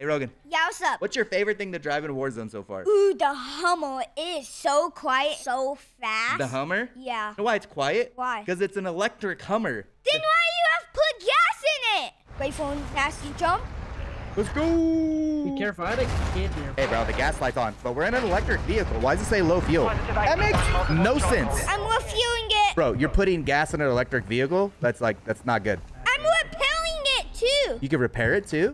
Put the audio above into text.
Hey, Rogan, Yeah, what's up? what's your favorite thing to drive in Warzone so far? Ooh, the Hummer. It is so quiet, so fast. The Hummer? Yeah. You know why it's quiet? Why? Because it's an electric Hummer. Then why you have put gas in it? Wait for him nasty jump. Let's go. Be careful, I had a kid here. Hey, bro, the gas light's on, but we're in an electric vehicle. Why does it say low fuel? That makes no sense. I'm refueling it. Bro, you're putting gas in an electric vehicle? That's like, that's not good. I'm repairing it too. You can repair it too?